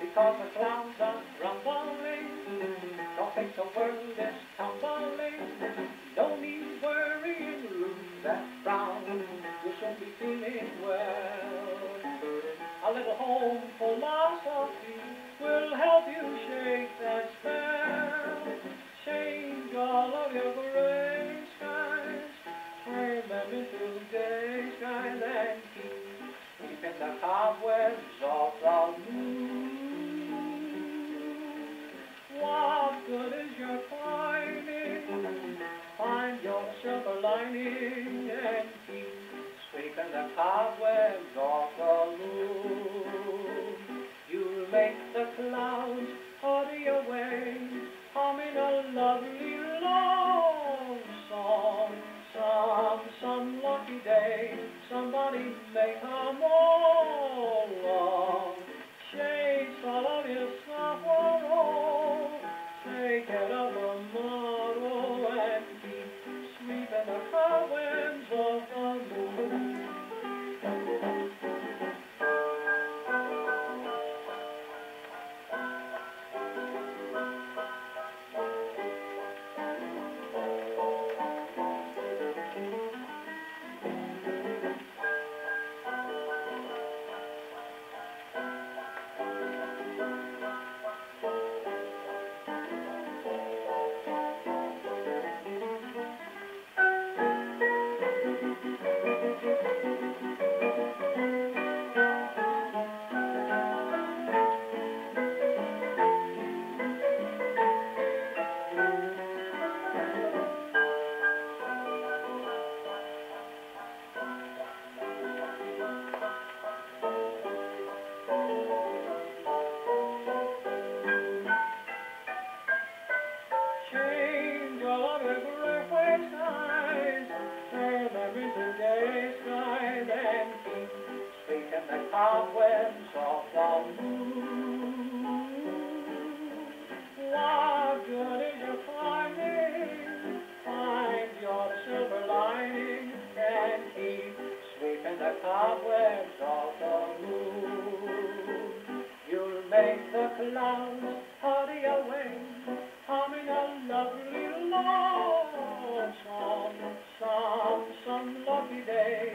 Because the clouds are rumbling, don't think the world is tumbling. Don't need worrying, lose that frown. You should be feeling well. A little home philosophy will help you cobwebs off the moon. What good is your climbing? Find your silver lining and keep sweeping the cobwebs off the moon. You'll make the clouds cobwebs off the moon. What good is your climbing? Find your silver lining, and keep sweeping the cobwebs off the moon. You'll make the clouds hurry away, humming a lovely love song. Some, some lucky day,